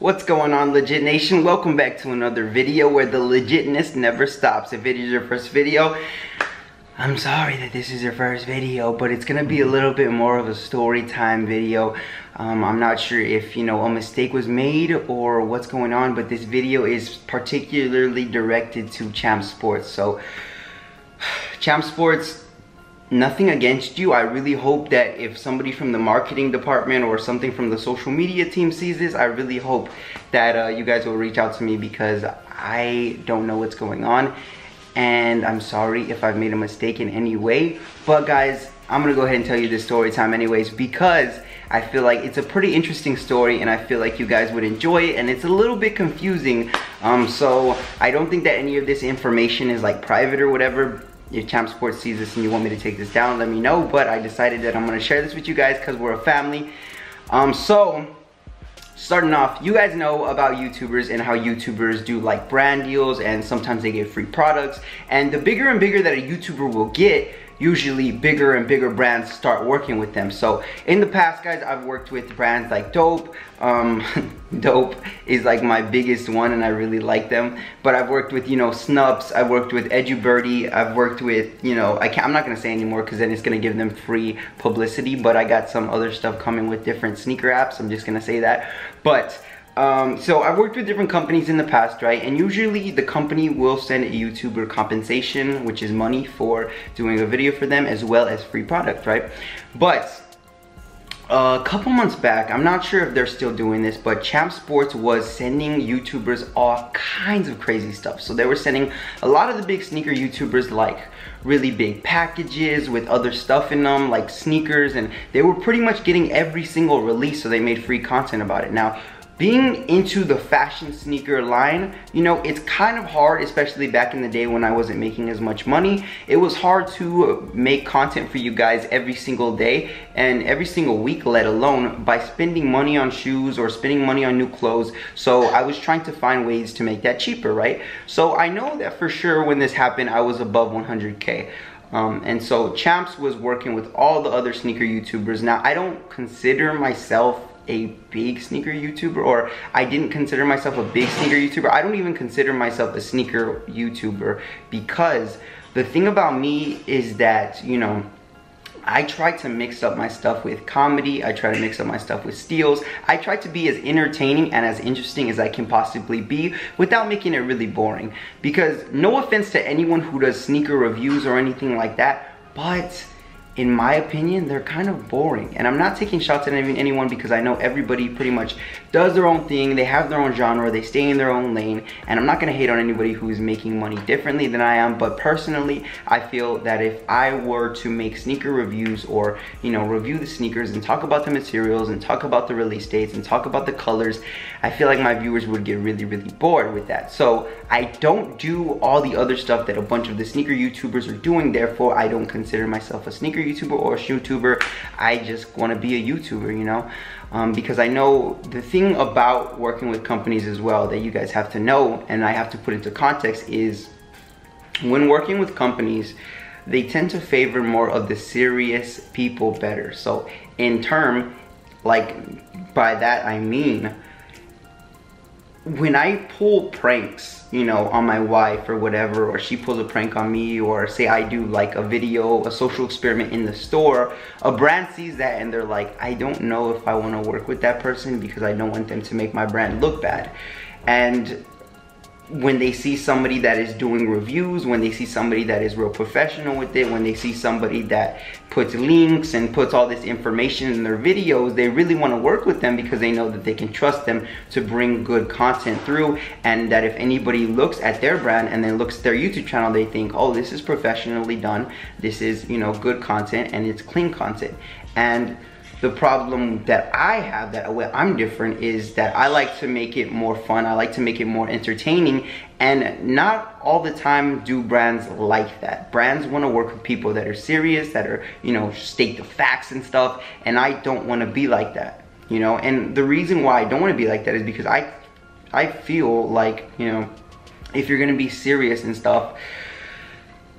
What's going on Legit Nation? Welcome back to another video where the legitness never stops. If it is your first video, I'm sorry that this is your first video, but it's gonna be a little bit more of a story time video. Um, I'm not sure if, you know, a mistake was made or what's going on, but this video is particularly directed to Champ Sports. So, Champ Sports, nothing against you. I really hope that if somebody from the marketing department or something from the social media team sees this, I really hope that uh, you guys will reach out to me because I don't know what's going on. And I'm sorry if I've made a mistake in any way. But guys, I'm gonna go ahead and tell you this story time anyways because I feel like it's a pretty interesting story and I feel like you guys would enjoy it and it's a little bit confusing. Um, so I don't think that any of this information is like private or whatever, if Champ Sports sees this and you want me to take this down, let me know. But I decided that I'm gonna share this with you guys because we're a family. Um, so, starting off, you guys know about YouTubers and how YouTubers do like brand deals and sometimes they get free products. And the bigger and bigger that a YouTuber will get, usually bigger and bigger brands start working with them. So in the past, guys, I've worked with brands like Dope. Um, Dope is like my biggest one and I really like them. But I've worked with, you know, Snupps. I've worked with EduBirdie. I've worked with, you know, I can't, I'm not gonna say anymore because then it's gonna give them free publicity. But I got some other stuff coming with different sneaker apps. I'm just gonna say that. But um, so I've worked with different companies in the past, right? And usually the company will send a YouTuber compensation, which is money for doing a video for them, as well as free product, right? But a couple months back, I'm not sure if they're still doing this, but Champ Sports was sending YouTubers all kinds of crazy stuff. So they were sending a lot of the big sneaker YouTubers like really big packages with other stuff in them, like sneakers, and they were pretty much getting every single release, so they made free content about it. Now, being into the fashion sneaker line, you know, it's kind of hard, especially back in the day when I wasn't making as much money. It was hard to make content for you guys every single day and every single week, let alone by spending money on shoes or spending money on new clothes. So I was trying to find ways to make that cheaper, right? So I know that for sure when this happened, I was above 100K. Um, and so Champs was working with all the other sneaker YouTubers. Now, I don't consider myself a big sneaker YouTuber or I didn't consider myself a big sneaker YouTuber. I don't even consider myself a sneaker YouTuber because the thing about me is that, you know, I try to mix up my stuff with comedy. I try to mix up my stuff with steals. I try to be as entertaining and as interesting as I can possibly be without making it really boring. Because no offense to anyone who does sneaker reviews or anything like that, but in my opinion, they're kind of boring. And I'm not taking shots at anyone because I know everybody pretty much does their own thing. They have their own genre. They stay in their own lane. And I'm not going to hate on anybody who's making money differently than I am. But personally, I feel that if I were to make sneaker reviews or, you know, review the sneakers and talk about the materials and talk about the release dates and talk about the colors, I feel like my viewers would get really, really bored with that. So I don't do all the other stuff that a bunch of the sneaker YouTubers are doing. Therefore, I don't consider myself a sneaker YouTuber or a YouTuber. I just want to be a YouTuber, you know? Um, because I know the thing about working with companies as well that you guys have to know and I have to put into context is when working with companies, they tend to favor more of the serious people better. So in term, like by that I mean, when I pull pranks, you know, on my wife or whatever, or she pulls a prank on me, or say I do like a video, a social experiment in the store, a brand sees that and they're like, I don't know if I want to work with that person because I don't want them to make my brand look bad. And when they see somebody that is doing reviews, when they see somebody that is real professional with it, when they see somebody that puts links and puts all this information in their videos, they really want to work with them because they know that they can trust them to bring good content through and that if anybody looks at their brand and then looks at their YouTube channel, they think, oh, this is professionally done. This is, you know, good content and it's clean content. And the problem that I have that I'm different is that I like to make it more fun. I like to make it more entertaining and not all the time do brands like that. Brands want to work with people that are serious, that are, you know, state the facts and stuff. And I don't want to be like that, you know? And the reason why I don't want to be like that is because I, I feel like, you know, if you're going to be serious and stuff,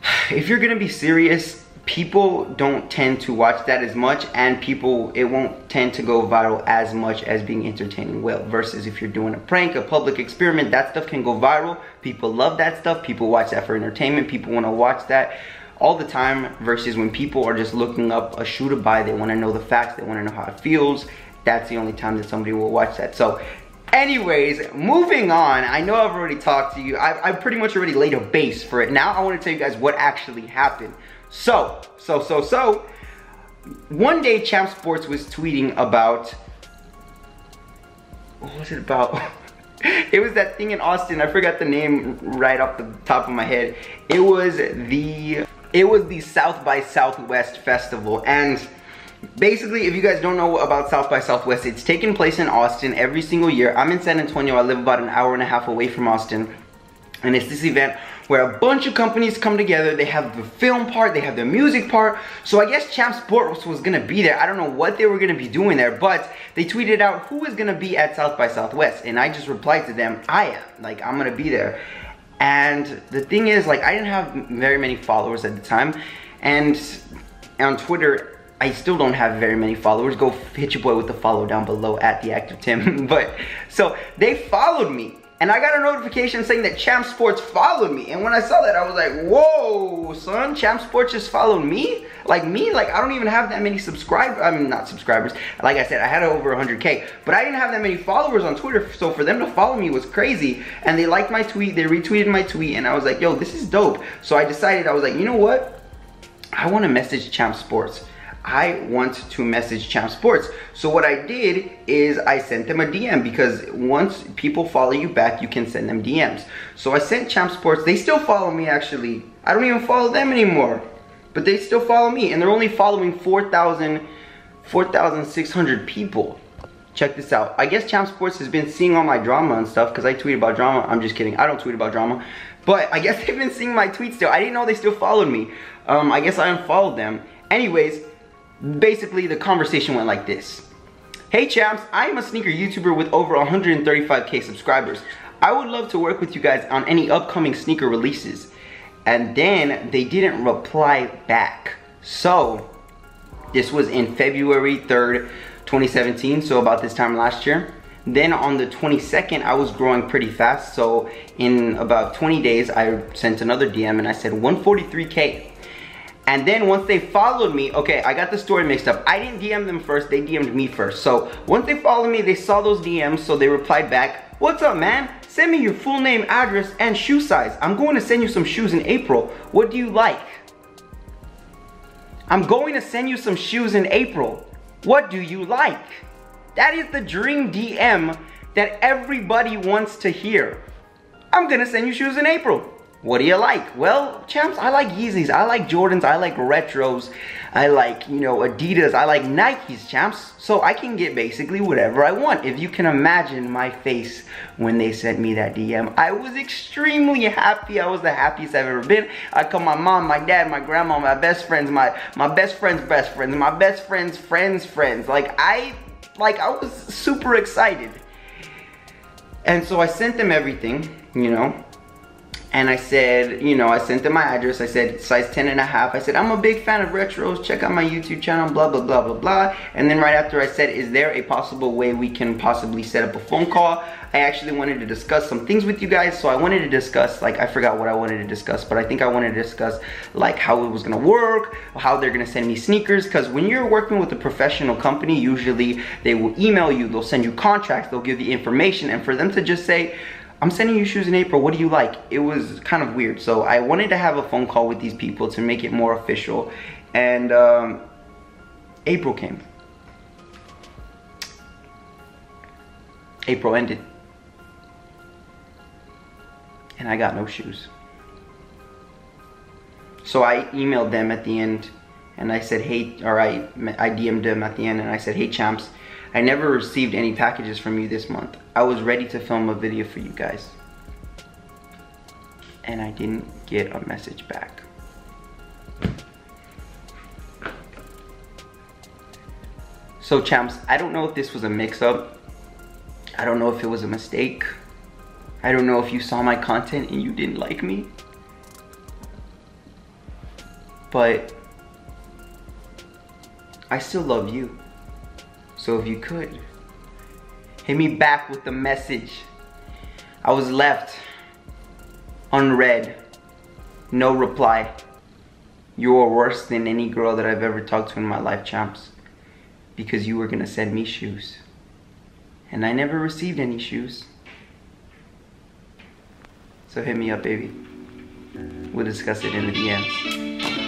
if you're going to be serious, people don't tend to watch that as much and people it won't tend to go viral as much as being entertaining well versus if you're doing a prank a public experiment that stuff can go viral people love that stuff people watch that for entertainment people want to watch that all the time versus when people are just looking up a shoe to buy they want to know the facts they want to know how it feels that's the only time that somebody will watch that so Anyways, moving on. I know I've already talked to you. I've, I've, pretty much already laid a base for it. Now I want to tell you guys what actually happened. So, so, so, so, one day Champ Sports was tweeting about, what was it about? it was that thing in Austin. I forgot the name right off the top of my head. It was the, it was the South by Southwest festival. And Basically, if you guys don't know about South by Southwest, it's taking place in Austin every single year. I'm in San Antonio. I live about an hour and a half away from Austin. And it's this event where a bunch of companies come together. They have the film part, they have the music part. So I guess Champ Sports was gonna be there. I don't know what they were gonna be doing there, but they tweeted out who is gonna be at South by Southwest. And I just replied to them, I am. Like, I'm gonna be there. And the thing is, like, I didn't have very many followers at the time. And on Twitter, I still don't have very many followers. Go hit your boy with the follow down below at the actor Tim. but so they followed me. And I got a notification saying that Champ Sports followed me. And when I saw that, I was like, whoa, son, Champ Sports just followed me? Like me? Like I don't even have that many subscribers. I mean, not subscribers. Like I said, I had over 100K. But I didn't have that many followers on Twitter. So for them to follow me was crazy. And they liked my tweet. They retweeted my tweet. And I was like, yo, this is dope. So I decided, I was like, you know what? I want to message Champ Sports. I want to message Champ Sports. So what I did is I sent them a DM because once people follow you back, you can send them DMs. So I sent Champ Sports. They still follow me actually. I don't even follow them anymore. But they still follow me and they're only following 4,000, 4,600 people. Check this out. I guess Champ Sports has been seeing all my drama and stuff because I tweet about drama. I'm just kidding. I don't tweet about drama. But I guess they've been seeing my tweets still. I didn't know they still followed me. Um, I guess I unfollowed them. Anyways, basically the conversation went like this. Hey champs, I am a sneaker YouTuber with over 135k subscribers. I would love to work with you guys on any upcoming sneaker releases. And then they didn't reply back. So, this was in February 3rd, 2017, so about this time last year. Then on the 22nd, I was growing pretty fast. So in about 20 days, I sent another DM and I said 143K. And then once they followed me, okay, I got the story mixed up. I didn't DM them first, they DM'd me first. So once they followed me, they saw those DMs, so they replied back, what's up, man? Send me your full name, address, and shoe size. I'm going to send you some shoes in April. What do you like? I'm going to send you some shoes in April. What do you like? That is the dream DM that everybody wants to hear. I'm gonna send you shoes in April. What do you like? Well, champs, I like Yeezys, I like Jordans, I like retros, I like, you know, Adidas, I like Nikes, champs. So I can get basically whatever I want. If you can imagine my face when they sent me that DM, I was extremely happy. I was the happiest I've ever been. I called my mom, my dad, my grandma, my best friends, my, my best friend's best friends, my best friend's friends' friends. Like I, like I was super excited. And so I sent them everything, you know, and I said, you know, I sent them my address. I said size 10 and a half. I said, I'm a big fan of retros. Check out my YouTube channel, blah, blah, blah, blah, blah. And then right after I said, is there a possible way we can possibly set up a phone call? I actually wanted to discuss some things with you guys. So I wanted to discuss, like, I forgot what I wanted to discuss, but I think I wanted to discuss, like, how it was gonna work, how they're gonna send me sneakers. Because when you're working with a professional company, usually they will email you, they'll send you contracts, they'll give you information. And for them to just say, I'm sending you shoes in April, what do you like? It was kind of weird. So I wanted to have a phone call with these people to make it more official. And um, April came. April ended. And I got no shoes. So I emailed them at the end and I said, hey, or I, I DM'd them at the end and I said, hey champs, I never received any packages from you this month. I was ready to film a video for you guys. And I didn't get a message back. So champs, I don't know if this was a mix-up. I don't know if it was a mistake. I don't know if you saw my content and you didn't like me. But I still love you. So if you could, hit me back with the message. I was left unread, no reply. You are worse than any girl that I've ever talked to in my life, champs. Because you were gonna send me shoes. And I never received any shoes. So hit me up, baby. We'll discuss it in the DMs.